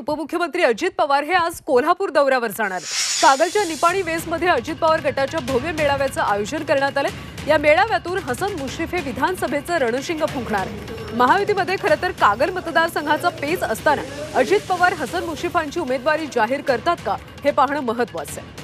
उपमुख्यमंत्री अजित पवार हे आज कोल्हापूर दौऱ्यावर जाणार कागलच्या निपाणी वेसमध्ये अजित पवार गटाच्या भव्य मेळाव्याचं आयोजन करण्यात आलं या मेळाव्यातून हसन मुश्रीफ हे विधानसभेचं रणशिंग फुंकणार महायुतीमध्ये खरं तर कागल मतदारसंघाचा पेच असताना अजित पवार, हसन मुश्रीफांची उमेदवारी जाहीर करतात का, हे पाहणं महत्वाचं आहे.